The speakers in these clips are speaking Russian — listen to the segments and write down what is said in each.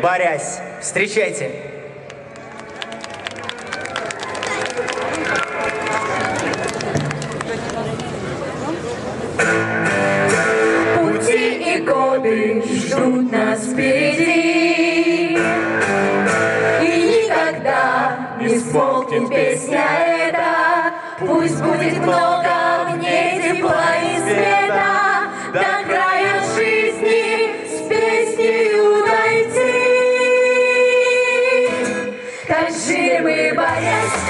«Борясь». Встречайте! Пути и годы ждут нас впереди, И никогда не смолкнет песня эта, Пусть будет много в ней тепла и света.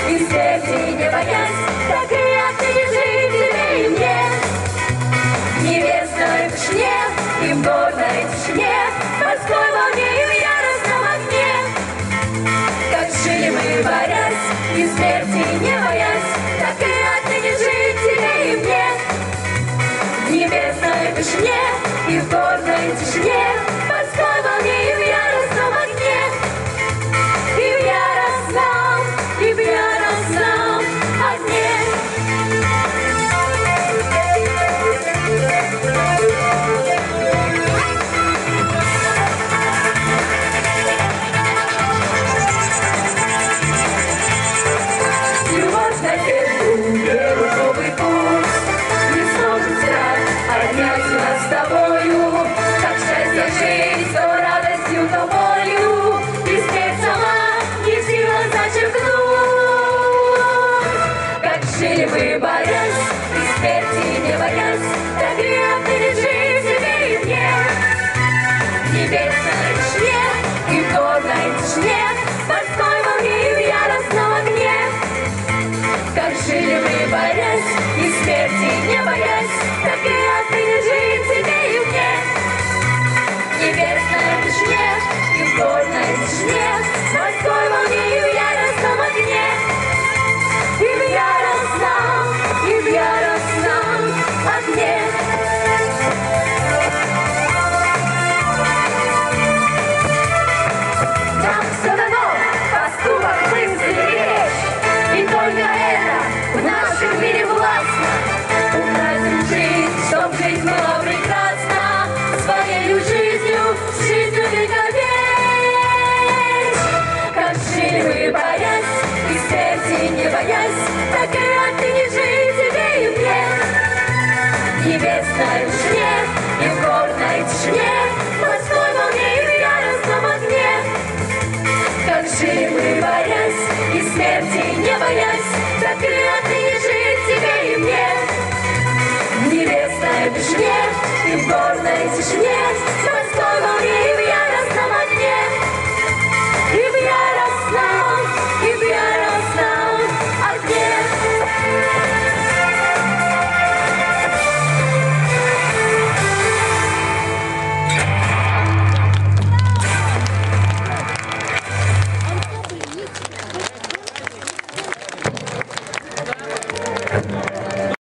И смерти не боясь, как грязные жители мне. В невестной и горной тишине, в морской волне и в яростном огне. Как жили мы, борясь, и смерти не боясь, как грязные жители мне. Небесной тишине и в горной тишине, everybody. небесной тишине и в горной тишине, в волне и в яростном огне. Как жили мы, борясь, и смерти не боясь,